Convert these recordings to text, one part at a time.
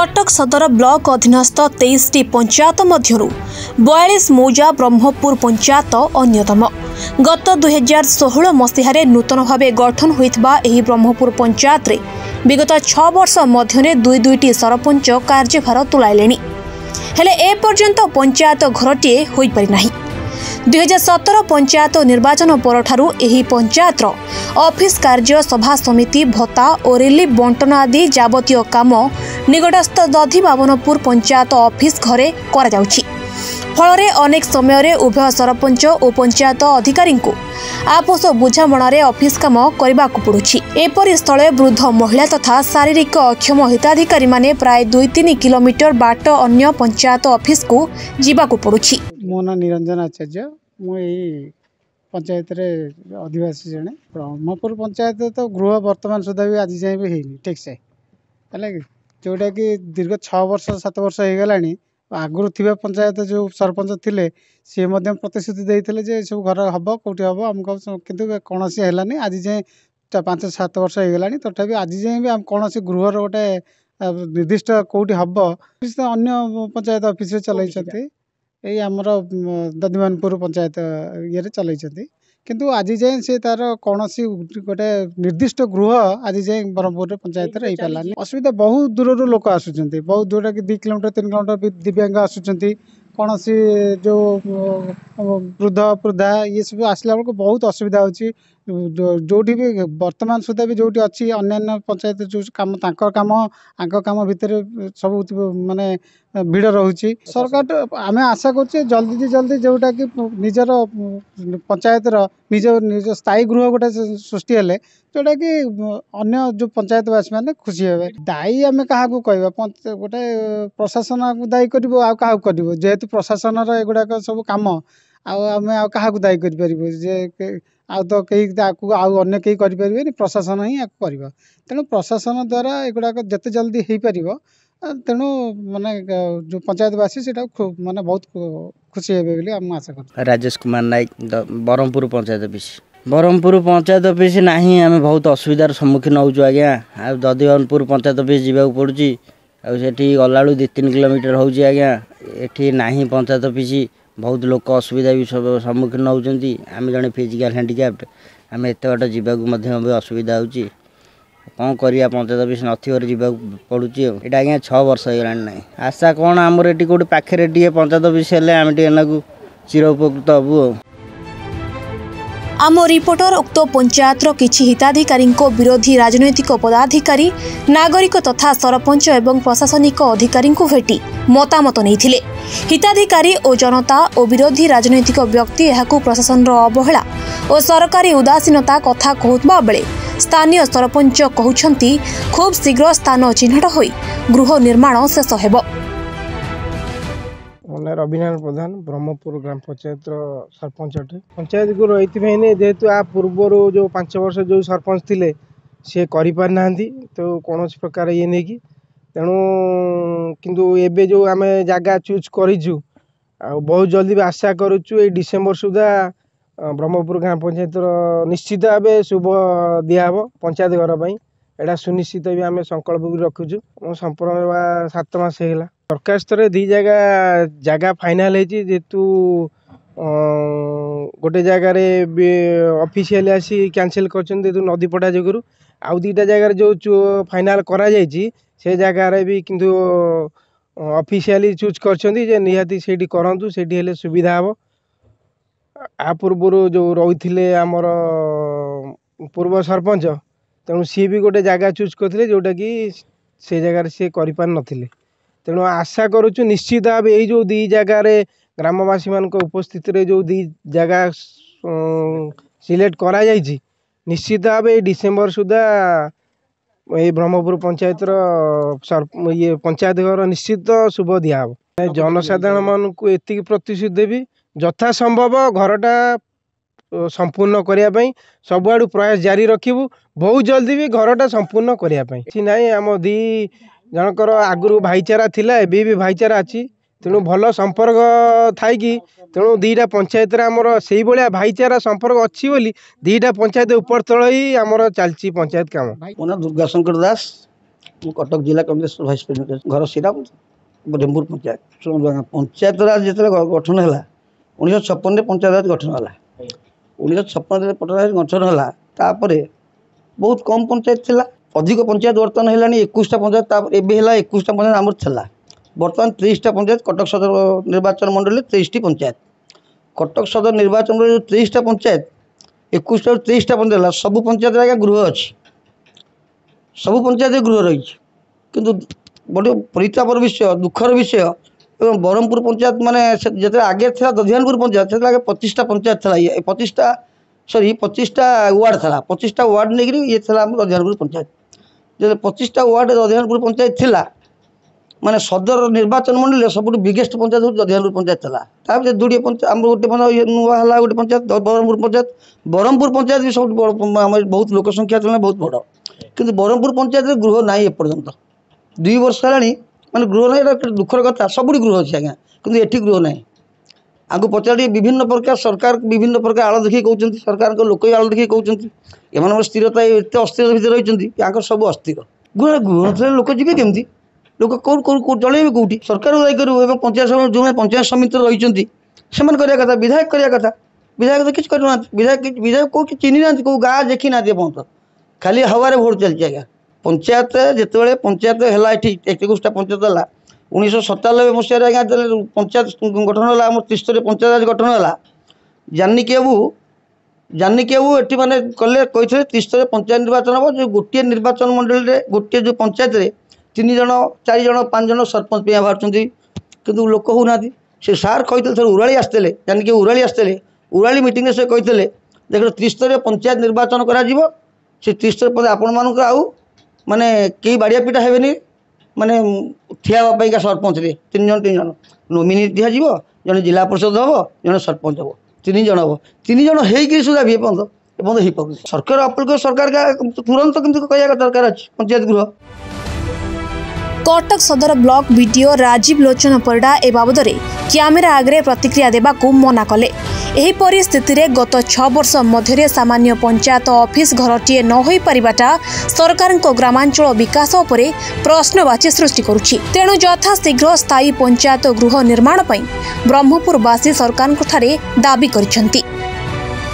Cuttack Sadar block ଅଧୀନସ୍ଥ ତେଇଶଟି ପଞ୍ଚାୟତ ମଧ୍ୟରୁ ବୟାଳିଶ ମୌଜା ବ୍ରହ୍ମପୁର ପଞ୍ଚାୟତ ଅନ୍ୟତମ। ଗତ ଦୁଇହଜାର ଷୋହଳ ମସିହାରେ ନୂତନ ଭାବେ ଗଠନ ହୋଇଥିବା ଏହି ବ୍ରହ୍ମପୁର ପଞ୍ଚାୟତରେ ବିଗତ ଛଅ ବର୍ଷ ମଧ୍ୟରେ ଦୁଇ ଦୁଇଟି ସରପଞ୍ଚ କାର୍ଯ୍ୟଭାର ତୁଲାଇଲେଣି। ହେଲେ ଏପର୍ଯ୍ୟନ୍ତ ପଞ୍ଚାୟତ ଘରଟିଏ ହୋଇପାରିନାହିଁ। ଦୁଇହଜାର ସତର ପଞ୍ଚାୟତ ନିର୍ବାଚନ ପରଠାରୁ ଏହି ପଞ୍ଚାୟତର ଅଫିସ କାର୍ଯ୍ୟ ସଭା ସମିତି ଭତ୍ତା ଓ ରିଲିଫ୍ ବଣ୍ଟନ ଆଦି ଯାବତୀୟ କାମ ନିକଟସ୍ଥ ଦଧିବାବନପୁର ପଞ୍ଚାୟତ ଅଫିସ ଘରେ କରାଯାଉଛି। ଫଳରେ ଅନେକ ସମୟରେ ଉଭୟ ସରପଞ୍ଚ ଓ ପଞ୍ଚାୟତ ଅଧିକାରୀଙ୍କୁ ଆପୋଷ ବୁଝାମଣାରେ ଅଫିସ କାମ କରିବାକୁ ପଡୁଛି। ଏପରି ସ୍ଥଳେ ବୃଦ୍ଧ ମହିଳା ତଥା ଶାରୀରିକ ଅକ୍ଷମ ହିତାଧିକାରୀମାନେ ପ୍ରାୟ ଦୁଇ ତିନି କିଲୋମିଟର ବାଟ ଅନ୍ୟ ପଞ୍ଚାୟତ ଅଫିସକୁ ଯିବାକୁ ପଡୁଛି। ମୋ ନାଁ ନିରଞ୍ଜନ ଆଚାର୍ଯ୍ୟ। ମୁଁ ଏଇ ପଞ୍ଚାୟତରେ ଅଧିବାସୀ ଜଣେ। ବ୍ରହ୍ମପୁର ପଞ୍ଚାୟତ ତ ଗୃହ ବର୍ତ୍ତମାନ ସୁଦ୍ଧା ବି ଆଜି ଯାଏଁ ବି ହେଇନି ଠିକ୍ସେ ହେଲା କି ଯେଉଁଟାକି ଦୀର୍ଘ ଛଅ ବର୍ଷ ସାତ ବର୍ଷ ହେଇଗଲାଣି ଆଗରୁ ଥିବା ପଞ୍ଚାୟତ ଯେଉଁ ସରପଞ୍ଚ ଥିଲେ ସିଏ ମଧ୍ୟ ପ୍ରତିଶ୍ରୁତି ଦେଇଥିଲେ ଯେ ଏସବୁ ଘର ହେବ କେଉଁଠି ହେବ ଆମକୁ କିନ୍ତୁ କୌଣସି ହେଲାନି ଆଜି ଯାଏଁ ଚା- ପାଞ୍ଚ ସାତ ବର୍ଷ ହେଇଗଲାଣି ତଥାପି ଆଜି ଯାଏଁ ବି ଆମ କୌଣସି ଗୃହର ଗୋଟେ ଆ, ନିର୍ଦ୍ଦିଷ୍ଟ କେଉଁଠି ହେବ ସେ ଅନ୍ୟ ପଞ୍ଚାୟତ ଅଫିସରେ ଚଲେଇଛନ୍ତି ଏଇ ଆମର ମ, ଦଧିମାନପୁର ପଞ୍ଚାୟତ ଇଏରେ ଚଲେଇଛନ୍ତି। କିନ୍ତୁ ଆଜି ଯାଏଁ ସେ ତାର କୌଣସି ଗୋଟେ ନିର୍ଦ୍ଦିଷ୍ଟ ଗୃହ ଆଜି ଯାଏଁ ବ୍ରହ୍ମପୁର ପଞ୍ଚାୟତରେ ହେଇପାରିଲାନି ଅସୁବିଧା ବହୁତ ଦୂରରୁ ଲୋକ ଆସୁଛନ୍ତି। ବହୁତ ଯେଉଁଟାକି ଦୁଇ କିଲୋମିଟର ତିନି କିଲୋମିଟର ବି ଦିବ୍ୟାଙ୍ଗ ଆସୁଛନ୍ତି। କୌଣସି ଯେଉଁ ବୃଦ୍ଧ ବୃଦ୍ଧା ଇଏ ସବୁ ଆସିଲା ବେଳକୁ ବହୁତ ଅସୁବିଧା ହେଉଛି। ଯେଉଁଠି ବି ବର୍ତ୍ତମାନ ସୁଦ୍ଧା ବି ଯେଉଁଠି ଅଛି ଅନ୍ୟାନ୍ୟ ପଞ୍ଚାୟତ ଯେଉଁ କାମ ତାଙ୍କ କାମ ଆଙ୍କ କାମ ଭିତରେ ସବୁ ମାନେ ଭିଡ଼ ରହୁଛି। ସରକାର ଆମେ ଆଶା କରୁଛେ ଜଲ୍ଦି ଜଲ୍ଦି ଯେଉଁଟାକି ନିଜର ପଞ୍ଚାୟତର ନିଜ ନିଜ ସ୍ଥାୟୀ ଗୃହ ଗୋଟେ ସୃଷ୍ଟି ହେଲେ ଯେଉଁଟାକି ଅନ୍ୟ ଯେଉଁ ପଞ୍ଚାୟତବାସୀ ମାନେ ଖୁସି ହେବେ। ଦାୟୀ ଆମେ କାହାକୁ କହିବା? ପଞ୍ଚ- ଗୋଟେ ପ୍ରଶାସନକୁ ଦାୟୀ କରିବୁ ଆଉ କାହାକୁ କରିବୁ? ଯେହେତୁ ପ୍ରଶାସନର ଏଗୁଡ଼ାକ ସବୁ କାମ ଆଉ ଆମେ ଆଉ କାହାକୁ ଦାୟୀ କରିପାରିବୁ? ଯେ କେ- ଆଉ ତ କେହି ତାକୁ ଆଉ ଅନ୍ୟ କେହି କରିପାରିବେନି ପ୍ରଶାସନ ହିଁ ଆକୁ କରିବ। ତେଣୁ ପ୍ରଶାସନ ଦ୍ୱାରା ଏଗୁଡ଼ାକ ଯେତେ ଜଲ୍ଦି ହେଇପାରିବ ଆ, ତେଣୁ ମାନେ ଗ- ଯେଉଁ ପଞ୍ଚାୟତବାସୀ ସେଇଟାକୁ ଖୁ- ମାନେ ବହୁତ ଖୁ- ଖୁସି ହେବେ ବୋଲି ଆମେ ଆଶା କରୁଛୁ। ରାଜେଶ କୁମାର ନାୟକ ଦ- ବ୍ରହ୍ମପୁର ପଞ୍ଚାୟତ ଅଫିସ୍। ବ୍ରହ୍ମପୁର ପଞ୍ଚାୟତ ଅଫିସ୍ ନାହିଁ ଆମେ ବହୁତ ଅସୁବିଧାର ସମ୍ମୁଖୀନ ହେଉଛୁ ଆଜ୍ଞା। ଆଉ ଦଧିବାନପୁର ପଞ୍ଚାୟତ ଅଫିସ୍ ଯିବାକୁ ପଡ଼ୁଛି ଆଉ ସେଠି ଗଲାବେଳକୁ ଦୁଇ ତିନି କିଲୋମିଟର ହେଉଛି ଆଜ୍ଞା। ଏଠି ନାହିଁ ପଞ୍ଚାୟତ ଅଫିସ୍। ବହୁତ ଲୋକ ଅସୁବିଧା ବି ସବୁ ସମ୍ମୁଖୀନ ହେଉଛନ୍ତି। ଆମେ ଜଣେ ଫିଜିକାଲ୍ ହ୍ୟାଣ୍ଡିକ୍ୟାପ୍ଟ ଆମେ ଏତେ ବାଟ ଯିବାକୁ ମଧ୍ୟ ବି ଅସୁବିଧା ହେଉଛି। କ'ଣ କରିବା ପଞ୍ଚାୟତ ଅଫିସ୍ ନଥିବାରୁ ଯିବାକୁ ପଡ଼ୁଛି ଆଉ। ଏଇଟା ଆଜ୍ଞା ଛଅ ବର୍ଷ ହେଇଗଲାଣି ନାହିଁ ଆଶା କ'ଣ ଆମର ଏଠି କେଉଁଠି ପାଖରେ ଟିକେ ପଞ୍ଚାୟତ ଅଫିସ୍ ହେଲେ ଆମେ ଟିକେ ନାକୁ ଚିର ଉପକୃତ ହେବୁ ଆଉ। ଆମ ରିପୋର୍ଟର ଉକ୍ତ ପଞ୍ଚାୟତର କିଛି ହିତାଧିକାରୀଙ୍କ ବିରୋଧୀ ରାଜନୈତିକ ପଦାଧିକାରୀ ନାଗରିକ ତଥା ସରପଞ୍ଚ ଏବଂ ପ୍ରଶାସନିକ ଅଧିକାରୀଙ୍କୁ ଭେଟି ମତାମତ ନେଇଥିଲେ। ହିତାଧିକାରୀ ଓ ଜନତା ଓ ବିରୋଧୀ ରାଜନୈତିକ ବ୍ୟକ୍ତି ଏହାକୁ ପ୍ରଶାସନର ଅବହେଳା ଓ ସରକାରୀ ଉଦାସୀନତା କଥା କହୁଥିବା ବେଳେ ସ୍ଥାନୀୟ ସରପଞ୍ଚ କହୁଛନ୍ତି ଖୁବ୍ ଶୀଘ୍ର ସ୍ଥାନ ଚିହ୍ନଟ ହୋଇ ଗୃହ ନିର୍ମାଣ ଶେଷ ହେବ। ମୋ ନାଁ ରବିନାରାୟଣ ପ୍ରଧାନ ବ୍ରହ୍ମପୁର ଗ୍ରାମ ପଞ୍ଚାୟତର ସରପଞ୍ଚ ଅଟେ। ପଞ୍ଚାୟତକୁ ଏଇଥିପାଇଁ ଯେହେତୁ ଆ ପୂର୍ବରୁ ଯେଉଁ ପାଞ୍ଚ ବର୍ଷ ଯେଉଁ ସରପଞ୍ଚ ଥିଲେ ସିଏ କରିପାରିନାହାନ୍ତି। ତ କୌଣସି ପ୍ରକାର ଇଏ ନେଇକି ତେଣୁ କିନ୍ତୁ ଏବେ ଯେଉଁ ଆମେ ଜାଗା ଚୁଜ୍ କରିଛୁ ଆଉ ବହୁତ ଜଲ୍ଦି ବି ଆଶା କରୁଛୁ ଏଇ ଡିସେମ୍ବର ସୁଦ୍ଧା ବ୍ରହ୍ମପୁର ଗ୍ରାମ ପଞ୍ଚାୟତର ନିଶ୍ଚିତ ଭାବେ ଶୁଭ ଦିଆହେବ ପଞ୍ଚାୟତ ଘର ପାଇଁ। ଏଇଟା ସୁନିଶ୍ଚିତ ବି ଆମେ ସଂକଳ୍ପ ବି ରଖୁଛୁ। ଆମ ସମ୍ପୂର୍ଣ୍ଣ ସାତ ମାସ ହେଇଗଲା। ସରକାର ସ୍ତରରେ ଦୁଇ ଜାଗା ଜାଗା ଫାଇନାଲ୍ ହେଇଛି ଯେହେତୁ ଅ, ଗୋଟେ ଜାଗାରେ ବି ଅଫିସିଆଲି ଆସି କ୍ୟାନସେଲ୍ କରିଛନ୍ତି ଯେହେତୁ ନଦୀପଟା ଯୋଗୁରୁ। ଆଉ ଦୁଇଟା ଜାଗାରେ ଯେଉଁ ଫାଇନାଲ୍ କରାଯାଇଛି ସେ ଜାଗାରେ ବି କିନ୍ତୁ ଅଫିସିଆଲି ଚୁଜ୍ କରିଛନ୍ତି ଯେ ନିହାତି ସେଇଠି କରନ୍ତୁ ସେଇଠି ହେଲେ ସୁବିଧା ହେବ। ଆ ପୂର୍ବରୁ ଯେଉଁ ରହୁଥିଲେ ଆମର ପୂର୍ବ ସରପଞ୍ଚ ତେଣୁ ସିଏ ବି ଗୋଟେ ଜାଗା ଚୁଜ୍ କରିଥିଲେ ଯେଉଁଟାକି ସେ ଜାଗାରେ ସିଏ କରିପାରିନଥିଲେ ତେଣୁ ଆଶା କରୁଛୁ ନିଶ୍ଚିତ ଭାବେ ଏଇ ଯେଉଁ ଦୁଇ ଜାଗାରେ ଗ୍ରାମବାସୀମାନଙ୍କ ଉପସ୍ଥିତିରେ ଯେଉଁ ଦୁଇ ଜାଗା ସିଲେକ୍ଟ କରାଯାଇଛି ନିଶ୍ଚିତ ଭାବେ ଏଇ ଡିସେମ୍ବର ସୁଦ୍ଧା ଏଇ ବ୍ରହ୍ମପୁର ପଞ୍ଚାୟତର ସର- ଇଏ ପଞ୍ଚାୟତ ଘର ନିଶ୍ଚିତ ଶୁଭ ଦିଆହେବ। ଜନସାଧାରଣମାନଙ୍କୁ ଏତିକି ପ୍ରତିଶ୍ରୁତି ଦେବି ଯଥା ସମ୍ଭବ ଘରଟା ସମ୍ପୂର୍ଣ୍ଣ କରିବା ପାଇଁ ସବୁଆଡ଼ୁ ପ୍ରୟାସ ଜାରି ରଖିବୁ ବହୁତ ଜଲ୍ଦି ବି ଘରଟା ସମ୍ପୂର୍ଣ୍ଣ କରିବା ପାଇଁ। କିଛି ନାହିଁ ଆମ ଦି ଜଣଙ୍କର ଆଗରୁ ଭାଇଚାରା ଥିଲା ଏବେ ବି ଭାଇଚାରା ଅଛି। ତେଣୁ ଭଲ ସମ୍ପର୍କ ଥାଇକି ତେଣୁ ଦୁଇଟା ପଞ୍ଚାୟତରେ ଆମର ସେଇଭଳିଆ ଭାଇଚାରା ସମ୍ପର୍କ ଅଛି ବୋଲି ଦୁଇଟା ପଞ୍ଚାୟତ ଉପର ତଳ ହିଁ ଆମର ଚାଲିଛି ପଞ୍ଚାୟତ କାମ। ମୋ ନାଁ ଦୁର୍ଗାଶଙ୍କର ଦାସ। ମୁଁ କଟକ ଜିଲ୍ଲା କଂଗ୍ରେସ ଭାଇସ୍ ପ୍ରେସିଡେଣ୍ଟ ଘର ଶ୍ରୀରାମ ବ୍ରହ୍ମପୁର ପଞ୍ଚାୟତ। ଶୁଣନ୍ତୁ ଆଜ୍ଞା ପଞ୍ଚାୟତ ରାଜ ଯେତେବେଳେ ଗଠନ ହେଲା ଉଣେଇଶହ ଛପନରେ ପଞ୍ଚାୟତ ରାଜ ଗଠନ ହେଲା। ଉଣେଇଶହ ଛପନରେ ପଞ୍ଚାୟତ ରାଜ ଗଠନ ହେଲା ତାପରେ ବହୁତ କମ୍ ପଞ୍ଚାୟତ ଥିଲା। ଅଧିକ ପଞ୍ଚାୟତ ବର୍ତ୍ତମାନ ହେଲାଣି ଏକୋଇଶଟା ପଞ୍ଚାୟତ ତାପରେ ଏବେ ହେଲା ଏକୋଇଶଟା ପଞ୍ଚାୟତ ଆମର ଥିଲା ବର୍ତ୍ତମାନ ତିରିଶଟା ପଞ୍ଚାୟତ କଟକ ସଦର ନିର୍ବାଚନ ମଣ୍ଡଳୀରେ ତିରିଶଟି ପଞ୍ଚାୟତ କଟକ ସଦର ନିର୍ବାଚନ ମଣ୍ଡଳୀ ଯେଉଁ ତିରିଶଟା ପଞ୍ଚାୟତ ଏକୋଇଶଟାରୁ ତିରିଶଟା ପଞ୍ଚାୟତ ହେଲା ସବୁ ପଞ୍ଚାୟତରେ ଆଜ୍ଞା ଗୃହ ଅଛି ସବୁ ପଞ୍ଚାୟତରେ ଗୃହ ରହିଛି କିନ୍ତୁ ଗୋଟେ ପରିତାପର ବିଷୟ ଦୁଃଖର ବିଷୟ ଏବଂ ବ୍ରହ୍ମପୁର ପଞ୍ଚାୟତ ମାନେ ସେ- ଯେତେବେଳେ ଆଗେ ଥିଲା ଦଧିଆନପୁର ପଞ୍ଚାୟତ ସେତେବେଳେ ଆଗେ ପଚିଶଟା ପଞ୍ଚାୟତ ଥିଲା ଇଏ ପଚିଶଟା ସରି ପଚିଶଟା ୱାର୍ଡ଼ ଥିଲା ପଚିଶଟା ୱାର୍ଡ଼ ନେଇକିରି ଇଏ ଥିଲା ଆମର ଦଧିଆନପୁର ପଞ୍ଚାୟତ ଯେତେବେଳେ ପଚିଶଟା ୱାର୍ଡ଼ ଦଧିଆନପୁର ପଞ୍ଚାୟତ ଥିଲା ମାନେ ସଦର ନିର୍ବାଚନ ମଣ୍ଡଳୀରେ ସବୁଠୁ ବିଗେଷ୍ଟ ପଞ୍ଚାୟତ ହେଉଛି ଦଧିଆନପୁର ପଞ୍ଚାୟତ ଥିଲା। ତାପରେ ଯୋଡ଼ିଏ ପଞ୍ଚାୟତ ଆମର ଗୋଟେ ପଞ୍ଚାୟତ ଇଏ ନୂଆ ହେଲା ଗୋଟେ ପଞ୍ଚାୟତ ଦ- ବ୍ରହ୍ମପୁର ପଞ୍ଚାୟତ। ବ୍ରହ୍ମପୁର ପଞ୍ଚାୟତ ବି ସବୁଠୁ ବଡ଼ ଆମର ବହୁତ ଲୋକ ସଂଖ୍ୟା ତୁଳନାରେ ବହୁତ ବଡ଼। କିନ୍ତୁ ବ୍ରହ୍ମପୁର ପଞ୍ଚାୟତରେ ଗୃହ ନାହିଁ ଏପର୍ଯ୍ୟନ୍ତ। ଦୁଇ ବର୍ଷ ହେଲାଣି ମାନେ ଗୃହ ନାହିଁ ଏଇଟା ଗୋଟେ ଦୁଃଖର କଥା ସବୁଠି ଗୃହ ଅଛି ଆଜ୍ଞା। କିନ୍ତୁ ଏଠି ଗୃହ ନାହିଁ। ଆଙ୍କୁ ପଚାରି ବିଭିନ୍ନ ପ୍ରକାର ସରକାର ବିଭିନ୍ନ ପ୍ରକାର ଆଳ ଦେଖିକି କହୁଛନ୍ତି ସରକାରଙ୍କ ଲୋକ ବି ଆଳ ଦେଖିକି କହୁଛନ୍ତି ଏମାନଙ୍କର ସ୍ଥିରତା ଏତେ ଅସ୍ଥିର ଭିତରେ ରହିଛନ୍ତି ଆଙ୍କର ସବୁ ଅସ୍ଥିର ଗୃହ ଗୃହ ନଥିଲେ ଲୋକ ଯିବେ କେମିତି ଲୋକ କେଉଁ କେଉଁ କେଉଁ ଚଳେଇବେ କେଉଁଠି ସରକାରଙ୍କୁ ଦାୟୀ କରିବୁ ଏବଂ ପଞ୍ଚାୟତ ସମିତି ଯେଉଁମାନେ ପଞ୍ଚାୟତ ସମିତିରେ ରହିଛନ୍ତି ସେମାନେ କରିବା କଥା ବିଧାୟକ କରିବା କଥା ବିଧାୟକ ତ କିଛି କରୁନାହାନ୍ତି ବିଧାୟକ କିଛି- ବିଧାୟକ କେଉଁଠି ଚିହ୍ନି ନାହାନ୍ତି କେଉଁ ଗାଁ ଦେଖିନାହାନ୍ତି ଏପର୍ଯ୍ୟନ୍ତ ଖାଲି ହାୱାରେ ଭୋଟ୍ ଚାଲିଛି ଆଜ୍ଞା ପଞ୍ଚାୟତ ଯେତେବେଳେ ପଞ୍ଚାୟତ ହେଲା ଏଠି ଏକୋଇଶଟା ପଞ୍ଚାୟତ ହେଲା ଉଣେଇଶହ ସତାନବେ ମସିହାରେ ଆଜ୍ଞା ଯେତେବେଳେ ପଞ୍ଚାୟତ ଗଠନ ହେଲା ଆମର ତ୍ରିସ୍ତରୀୟ ପଞ୍ଚାୟତ ରାଜ ଗଠନ ହେଲା ଜାନିକି ବାବୁ ଜାନିକି ବାବୁ ଏଠି ମାନେ କଲେ କହିଥିଲେ ତ୍ରିସ୍ତରୀୟ ପଞ୍ଚାୟତ ନିର୍ବାଚନ ହେବ ଯେଉଁ ଗୋଟିଏ ନିର୍ବାଚନ ମଣ୍ଡଳୀରେ ଗୋଟିଏ ଯେଉଁ ପଞ୍ଚାୟତରେ ତିନି ଜଣ ଚାରି ଜଣ ପାଞ୍ଚ ଜଣ ସରପଞ୍ଚ ପାଇଁ ବାହାରୁଛନ୍ତି କିନ୍ତୁ ଲୋକ ହେଉନାହାନ୍ତି ସେ ସାର୍ କହିଥିଲେ ଥରେ ଉରାଳି ଆସିଥିଲେ ଜାନିକି ଉରାଳି ଆସିଥିଲେ ଉରାଳି ମିଟିଂରେ ସେ କହିଥିଲେ ଦେଖ ତ୍ରିସ୍ତରୀୟ ପଞ୍ଚାୟତ ନିର୍ବାଚନ କରାଯିବ ସେ ତ୍ରିସ୍ତରୀୟ ପଞ୍ଚାୟତ ଆପଣମାନଙ୍କୁ ଆଉ ମାନେ କେହି ବାଡ଼ିଆ ପିଟା ହେବେନି ମାନେ ଠିଆ ହେବା ପାଇଁକା ସରପଞ୍ଚରେ ତିନି ଜଣ ତିନି ଜଣ। ନୋମିନି ଦିଆଯିବ ଜଣେ ଜିଲ୍ଲା ପରିଷଦ ହେବ ଜଣେ ସରପଞ୍ଚ ହେବ। ତିନି ଜଣ ହେବ। ତିନି ଜଣ ହେଇକିରି ସୁଦ୍ଧା ବି ଏପର୍ଯ୍ୟନ୍ତ ଏପର୍ଯ୍ୟନ୍ତ ହେଇପାରୁନି ସରକାର ଅପିଲ କରି ସରକାର ତୁରନ୍ତ କିନ୍ତୁ କହିବା ଦରକାର ଅଛି ପଞ୍ଚାୟତ ଗୃହ। କଟକ ସଦର ବ୍ଲକ ବିଡିଓ ରାଜୀବ ଲୋଚନ ପରିଡ଼ା ଏ ବାବଦରେ କ୍ୟାମେରା ଆଗରେ ପ୍ରତିକ୍ରିୟା ଦେବାକୁ ମନା କଲେ। ଏହିପରି ସ୍ଥିତିରେ ଗତ ଛଅ ବର୍ଷ ମଧ୍ୟରେ ସାମାନ୍ୟ ପଞ୍ଚାୟତ ଅଫିସ୍ ଘରଟିଏ ନ ହୋଇପାରିବାଟା ସରକାରଙ୍କ ଗ୍ରାମାଞ୍ଚଳ ବିକାଶ ଉପରେ ପ୍ରଶ୍ନବାଚୀ ସୃଷ୍ଟି କରୁଛି। ତେଣୁ ଯଥାଶୀଘ୍ର ସ୍ଥାୟୀ ପଞ୍ଚାୟତ ଗୃହ ନିର୍ମାଣ ପାଇଁ ବ୍ରହ୍ମପୁରବାସୀ ସରକାରଙ୍କଠାରେ ଦାବି କରିଛନ୍ତି।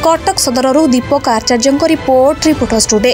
କଟକ ସଦରରୁ ଦୀପକ ଆଚାର୍ଯ୍ୟଙ୍କ ରିପୋର୍ଟ ରିପୋର୍ଟର୍ସ ଟୁଡେ।